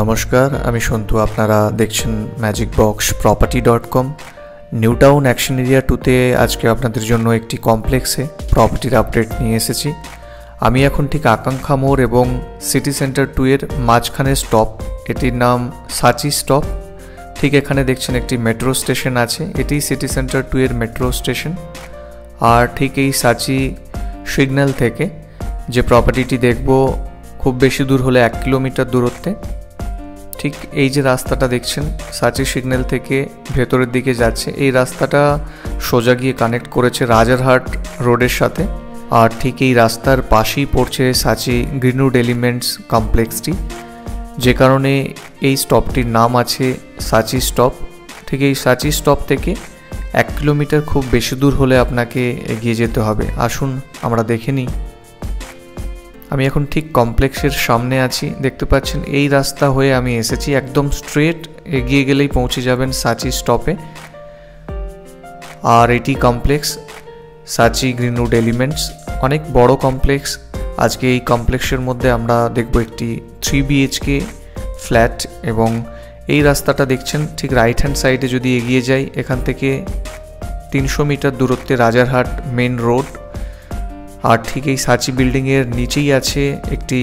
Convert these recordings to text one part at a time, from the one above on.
নমস্কার, আমি সন্তু। আপনারা দেখছেন magic box property dot com new town action area টুতে আজকে আপনাদের জন্য একটি কমপ্লেক্সে প্রপার্টির আপডেট নিয়ে এসেছি। আমি এখন ঠিক আকাঙ্ক্ষা মোড় এবং সিটি সেন্টার টু এর মাঝখানে স্টপ এটির নাম সাচি স্টপ ঠিক এখানে দেখছেন একটি মেট্রো স্টেশন আছে। এটি সিটি সেন্টার টু এর মেট্রো স্টেশন আর ঠিক এই সাচি সিগন্যাল থেকে যে প্রপার্টিটি দেখব, খুব বেশি দূর হলে এক কিলোমিটার দূরত্বে। ঠিক এই যে রাস্তাটা দেখছেন, সাচি সিগন্যাল থেকে ভেতরের দিকে যাচ্ছে, এই রাস্তাটা সোজা গিয়ে কানেক্ট করেছে রাজারহাট রোডের সাথে। আর ঠিক এই রাস্তার পাশেই পড়ছে সাচি গ্রিনউড এলিমেন্টস কমপ্লেক্সটি। যে কারণে এই স্টপটির নাম আছে সাচি স্টপ। ঠিক এই সাচি স্টপ থেকে এক কিলোমিটার খুব বেশি দূর হলে আপনাকে এগিয়ে যেতে হবে। আসুন, আমরা দেখে নিই। আমি এখন ঠিক কমপ্লেক্সের সামনে আছি। দেখতে পাচ্ছেন, এই রাস্তা হয়ে আমি এসেছি। একদম স্ট্রেট এগিয়ে গেলেই পৌঁছে যাবেন সাচি স্টপে আর এটি কমপ্লেক্স সাচি গ্রিনউড এলিমেন্টস অনেক বড় কমপ্লেক্স আজকে এই কমপ্লেক্সের মধ্যে আমরা দেখব একটি থ্রি বিএইচকে ফ্ল্যাট এবং এই রাস্তাটা দেখছেন, ঠিক রাইট হ্যান্ড সাইডে যদি এগিয়ে যাই, এখান থেকে তিনশো মিটার দূরত্বে রাজারহাট মেন রোড আর ঠিক এই সাচি বিল্ডিংয়ের নিচেই আছে একটি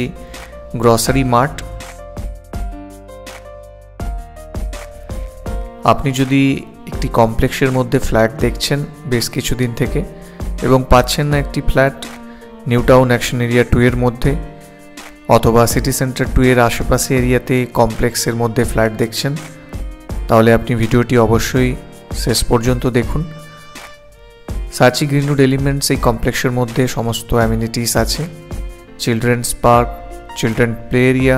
গ্রসারি মার্ট। আপনি যদি একটি কমপ্লেক্সের মধ্যে ফ্ল্যাট দেখছেন বেশ কিছুদিন থেকে এবং পাচ্ছেন না একটি flat new town action area two এর মধ্যে অথবা সিটি সেন্টার টু এর আশেপাশে এরিয়াতে কমপ্লেক্সের মধ্যে ফ্ল্যাট দেখছেন, তাহলে আপনি ভিডিওটি অবশ্যই শেষ পর্যন্ত দেখুন। সাচি গ্রিনউড এলিমেন্টস এই কমপ্লেক্সের মধ্যে সমস্ত অ্যামিনিটিস আছে। Children's park, children play area,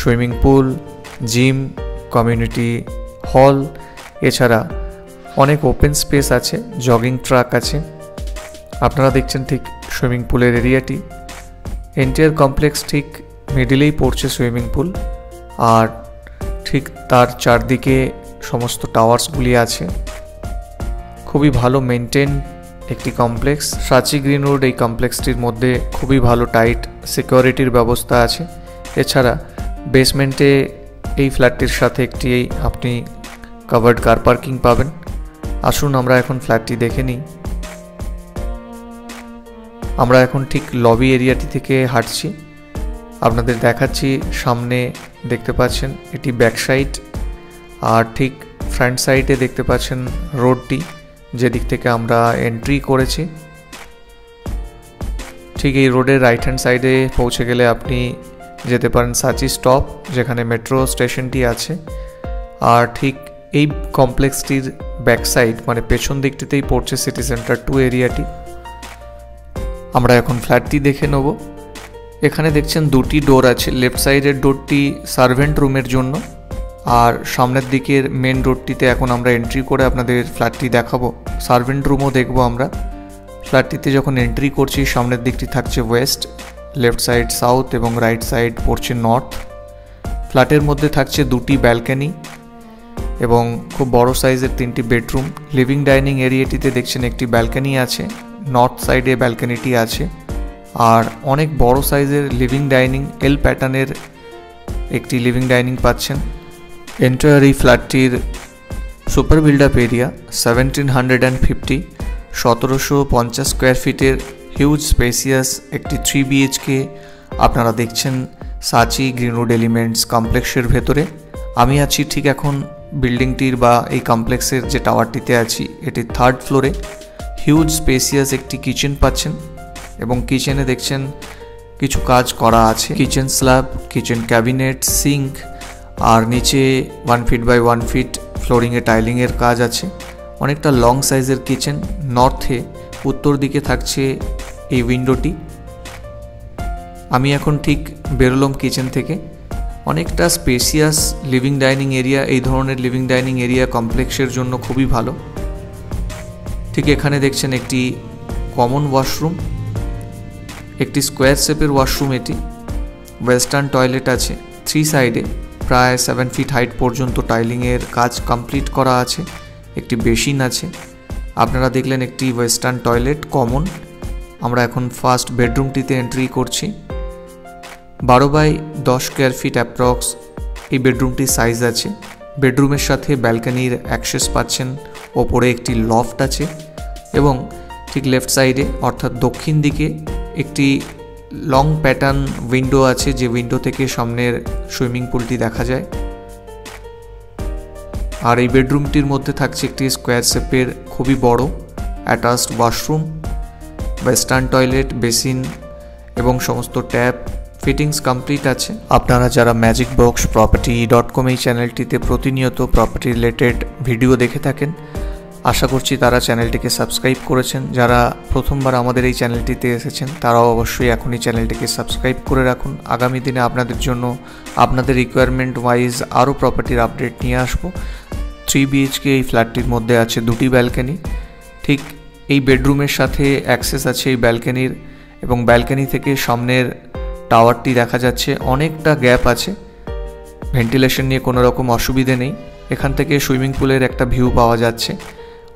swimming pool, gym, community hall, এছাড়া অনেক ওপেন স্পেস আছে, জগিং ট্রাক আছে। আপনারা দেখছেন ঠিক সুইমিং পুলের এরিয়াটি। এন্টায়ার কমপ্লেক্স ঠিক মিডিলেই পড়ছে সুইমিং পুল, আর ঠিক তার চারদিকে সমস্ত টাওয়ার্সগুলি আছে। খুবই ভালো মেনটেন একটি কমপ্লেক্স সাচি গ্রিন রোড এই কমপ্লেক্সটির মধ্যে খুবই ভালো টাইট সিকিউরিটির ব্যবস্থা আছে। এছাড়া বেসমেন্টে এই ফ্ল্যাটটির সাথে একটি আপনি কাভার্ড কার পার্কিং পাবেন। আসুন আমরা এখন ফ্ল্যাটটি দেখে নিই। আমরা এখন ঠিক লবি এরিয়াটি থেকে হাঁটছি। আপনাদের দেখাচ্ছি, সামনে দেখতে পাচ্ছেন এটি ব্যাক সাইড আর ঠিক ফ্রন্ট সাইডে দেখতে পাচ্ছেন রোডটি যেদিক থেকে আমরা এন্ট্রি করেছি, ঠিক এই রোডের রাইট হ্যান্ড সাইডে পৌঁছে গেলে আপনি যেতে পারেন সাচি স্টপ যেখানে মেট্রো স্টেশনটি আছে। আর ঠিক এই কমপ্লেক্সটির ব্যাক সাইড মানে পেছন দিকটিতেই পড়ছে সিটি সেন্টার টু। এরিয়াটি আমরা এখন ফ্ল্যাটটি দেখে নেব। এখানে দেখছেন দুটি ডোর আছে লেফট সাইডের ডোরটি সার্ভেন্ট রুমের জন্য। আর সামনের দিকের মেন রোডটিতে এখন আমরা এন্ট্রি করে আপনাদের ফ্ল্যাটটি দেখাবো। সার্ভেন্ট রুমও দেখব আমরা। ফ্ল্যাটটিতে যখন এন্ট্রি করছি, সামনের দিকটি থাকছে ওয়েস্ট লেফট সাইড সাউথ এবং রাইট সাইড পড়ছে নর্থ ফ্ল্যাটের মধ্যে থাকছে দুটি ব্যালকানি এবং খুব বড় সাইজের তিনটি বেডরুম লিভিং ডাইনিং এরিয়াটিতে দেখছেন একটি ব্যালকানি আছে নর্থ সাইডে ব্যালকানিটি আছে। আর অনেক বড় সাইজের লিভিং ডাইনিং এল প্যাটার্নের একটি লিভিং ডাইনিং পাচ্ছেন। এন্টার এই ফ্ল্যাটটির super build up area seventeen hundred and fifty সতেরোশো পঞ্চাশ স্কোয়ার ফিটের হিউজ স্পেসিয়াস একটি থ্রি বিএইচকে আপনারা দেখছেন সাচি গ্রিনউড এলিমেন্টস কমপ্লেক্সের ভেতরে। আমি আছি ঠিক এখন বিল্ডিংটির বা এই কমপ্লেক্সের যে টাওয়ারটিতে আছি, এটি থার্ড ফ্লোরে হিউজ স্পেসিয়াস একটি কিচেন পাচ্ছেন এবং কিচেনে দেখছেন কিছু কাজ করা আছে। Kitchen slab kitchen cabinet sink আর নিচে one feet by one feet ফ্লোরিংয়ে টাইলিংয়ের কাজ আছে। অনেকটা লং সাইজের কিচেন নর্থে উত্তর দিকে থাকছে এই উইন্ডোটি আমি এখন ঠিক বেরোলাম কিচেন থেকে। অনেকটা স্পেসিয়াস লিভিং ডাইনিং এরিয়া এই ধরনের লিভিং ডাইনিং এরিয়া কমপ্লেক্সের জন্য খুবই ভালো। ঠিক এখানে দেখছেন একটি কমন ওয়াশরুম একটি স্কোয়ার শেপের ওয়াশরুম এটি। ওয়েস্টার্ন টয়লেট আছে। থ্রি সাইডে প্রায় সেভেন ফিট হাইট পর্যন্ত টাইলিংয়ের কাজ কমপ্লিট করা আছে। একটি বেসিন আছে। আপনারা দেখলেন একটি ওয়েস্টার্ন টয়লেট কমন আমরা এখন ফার্স্ট বেডরুমটিতে এন্ট্রি করছি। বারো বাই দশ স্কোয়ার ফিট অ্যাপ্রক্স এই বেডরুমটির সাইজ আছে। বেডরুমের সাথে ব্যালকানির অ্যাক্সেস পাচ্ছেন। ওপরে একটি লফট আছে এবং ঠিক লেফট সাইডে অর্থাৎ দক্ষিণ দিকে একটি লং প্যাটার্ন উইন্ডো আছে, যে উইন্ডো থেকে সামনের সুইমিং পুলটি দেখা যায়। আর এই বেডরুমটির মধ্যে থাকছে একটি স্কোয়ার শেপের খুবই বড় attached washroom western toilet basin এবং সমস্ত ট্যাপ ফিটিংস কমপ্লিট আছে। আপনারা যারা magic box property dot com এই চ্যানেলটিতে প্রতিনিয়ত প্রপার্টি রিলেটেড ভিডিও দেখে থাকেন আশা করছি তারা চ্যানেলটিকে সাবস্ক্রাইব করেছেন। যারা প্রথমবার আমাদের এই চ্যানেলটিতে এসেছেন, তারাও অবশ্যই এখনই চ্যানেলটিকে সাবস্ক্রাইব করে রাখুন। আগামী দিনে আপনাদের জন্য আপনাদের রিকোয়ারমেন্ট ওয়াইজ আরও প্রপার্টির আপডেট নিয়ে আসব। থ্রি বিএইচকে এই ফ্ল্যাটটির মধ্যে আছে দুটি ব্যালকানি ঠিক এই বেডরুমের সাথে অ্যাক্সেস আছে এই ব্যালকানির এবং ব্যালকানি থেকে সামনের টাওয়ারটি দেখা যাচ্ছে। অনেকটা গ্যাপ আছে। ভেন্টিলেশন নিয়ে কোনো রকম অসুবিধে নেই। এখান থেকে সুইমিং পুলের একটা ভিউ পাওয়া যাচ্ছে।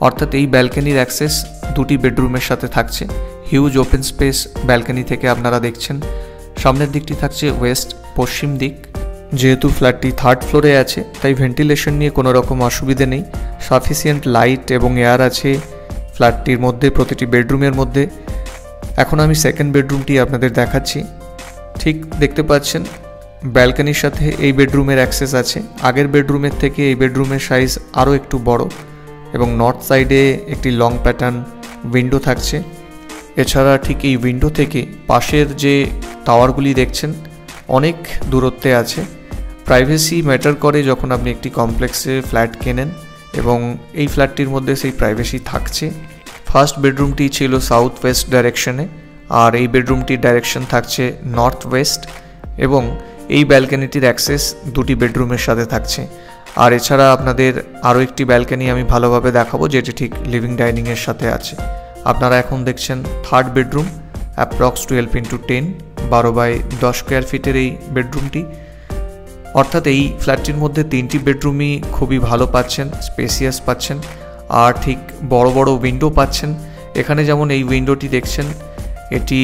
অর্থাৎ এই ব্যালকানির অ্যাক্সেস দুটি বেডরুমের সাথে থাকছে। হিউজ ওপেন স্পেস ব্যালকানি থেকে আপনারা দেখছেন। সামনের দিকটি থাকছে ওয়েস্ট পশ্চিম দিক। যেহেতু ফ্ল্যাটটি থার্ড ফ্লোরে আছে, তাই ভেন্টিলেশন নিয়ে কোনো রকম অসুবিধে নেই। সাফিসিয়েন্ট লাইট এবং এয়ার আছে ফ্ল্যাটটির মধ্যে, প্রতিটি বেডরুমের মধ্যে। এখন আমি সেকেন্ড বেডরুমটি আপনাদের দেখাচ্ছি। ঠিক দেখতে পাচ্ছেন ব্যালকানির সাথে এই বেডরুমের অ্যাক্সেস আছে। আগের বেডরুমের থেকে এই বেডরুমের সাইজ আরও একটু বড়। এবং নর্থ সাইডে একটি লং প্যাটার্ন উইন্ডো থাকছে। এছাড়া ঠিক এই উইন্ডো থেকে পাশের যে টাওয়ারগুলি দেখছেন, অনেক দূরত্বে আছে। প্রাইভেসি ম্যাটার করে যখন আপনি একটি কমপ্লেক্সে ফ্ল্যাট কেনেন এবং এই ফ্ল্যাটটির মধ্যে সেই প্রাইভেসি থাকছে। ফার্স্ট বেডরুমটি ছিল সাউথ ওয়েস্ট ডাইরেকশনে আর এই বেডরুমটির ডাইরেকশন থাকছে নর্থ ওয়েস্ট এবং এই ব্যালকানিটির অ্যাক্সেস দুটি বেডরুমের সাথে থাকছে। আর এছাড়া আপনাদের আরও একটি ব্যালকানি আমি ভালোভাবে দেখাবো, যেটি ঠিক লিভিং ডাইনিংয়ের সাথে আছে। আপনারা এখন দেখছেন third bedroom approx twelve into ten বারো বাই দশ স্কোয়ার ফিটের এই বেডরুমটি অর্থাৎ এই ফ্ল্যাটটির মধ্যে তিনটি বেডরুমই খুবই ভালো পাচ্ছেন স্পেসিয়াস পাচ্ছেন, আর ঠিক বড় বড় উইন্ডো পাচ্ছেন। এখানে যেমন এই উইন্ডোটি দেখছেন এটি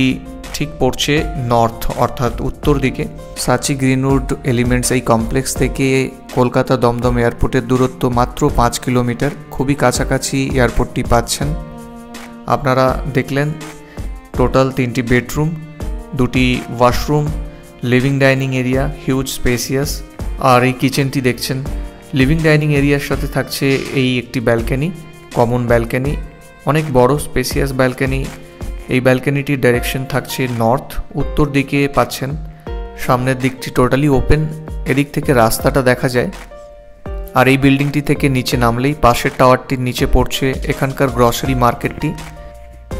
ঠিক পড়ছে নর্থ অর্থাৎ উত্তর দিকে। সাচি গ্রিনউড এলিমেন্টস এই কমপ্লেক্স থেকে কলকাতা দমদম এয়ারপোর্টের দূরত্ব মাত্র পাঁচ কিলোমিটার। খুবই কাছাকাছি এয়ারপোর্টটি পাচ্ছেন। আপনারা দেখলেন টোটাল তিনটি বেডরুম দুটি washroom living dining area huge spacious আর এই কিচেনটি দেখছেন। লিভিং ডাইনিং এরিয়ার সাথে থাকছে এই একটি ব্যালকানি কমন ব্যালকানি অনেক বড় স্পেসিয়াস ব্যালকানি এই ব্যালকানিটির ডাইরেকশন থাকছে নর্থ উত্তর দিকে পাচ্ছেন। সামনের দিকটি টোটালি ওপেন এদিক থেকে রাস্তাটা দেখা যায়। আর এই বিল্ডিংটি থেকে নিচে নামলেই পাশের টাওয়ারটির নিচে পড়ছে এখানকার গ্রসারি মার্কেটটি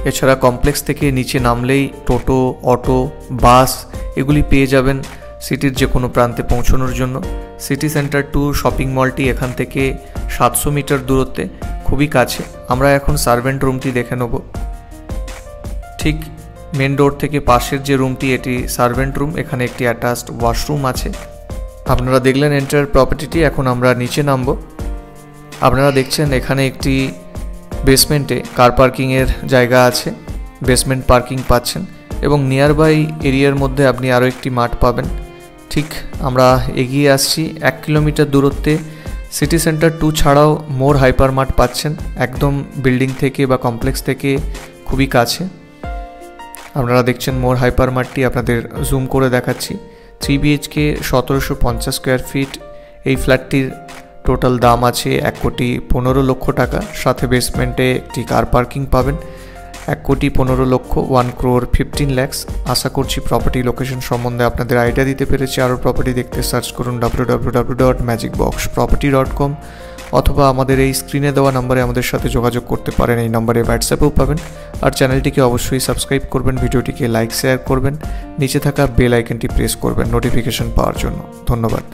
এছাড়া কমপ্লেক্স থেকে নিচে নামলেই টোটো, অটো, বাস এগুলি পেয়ে যাবেন সিটির যে কোনো প্রান্তে পৌঁছানোর জন্য। সিটি সেন্টার টু শপিং মলটি এখান থেকে সাতশো মিটার দূরত্বে, খুবই কাছে। আমরা এখন সার্ভেন্ট রুমটি দেখে নেব। ঠিক মেন ডোর থেকে পাশের যে রুমটি এটি সার্ভেন্ট রুম এখানে একটি অ্যাটাচড ওয়াশরুম আছে। আপনারা দেখলেন এন্টার প্রপার্টিটি এখন আমরা নিচে নামব। আপনারা দেখছেন এখানে একটি বেসমেন্টে কার পার্কিংয়ের জায়গা আছে বেসমেন্ট পার্কিং পাচ্ছেন এবং নিয়ারবাই এরিয়ার মধ্যে আপনি আরও একটি মাঠ পাবেন। ঠিক আমরা এগিয়ে আসছি, এক কিলোমিটার দূরত্বে সিটি সেন্টার টু ছাড়াও মোর হাইপার মাঠ পাচ্ছেন, একদম বিল্ডিং থেকে বা কমপ্লেক্স থেকে খুবই কাছে। আপনারা দেখছেন মোর হাইপার মার্টটি আপনাদের জুম করে দেখাচ্ছি। থ্রি বিএইচকে সতেরোশো পঞ্চাশ স্কোয়ার ফিট এই ফ্ল্যাটটির টোটাল দাম আছে এক কোটি পনেরো লক্ষ টাকা। সাথে বেসমেন্টে একটি কার পার্কিং পাবেন, এক কোটি পনেরো লক্ষ ওয়ান ক্রোর ফিফটিন ল্যাক্স আশা করছি প্রপার্টি লোকেশন সম্বন্ধে আপনাদের আইডিয়া দিতে পেরেছি। আরও প্রপার্টি দেখতে সার্চ করুন W W W dot magic box property dot com অথবা আমাদের এই স্ক্রিনে দেওয়া নাম্বারে আমাদের সাথে যোগাযোগ করতে পারেন, এই নাম্বারে হোয়াটসঅ্যাপেও পাবেন। আর চ্যানেলটিকে অবশ্যই সাবস্ক্রাইব করবেন ভিডিওটিকে লাইক শেয়ার করবেন। নিচে থাকা বেল আইকনটি প্রেস করবেন নোটিফিকেশন পাওয়ার জন্য। ধন্যবাদ।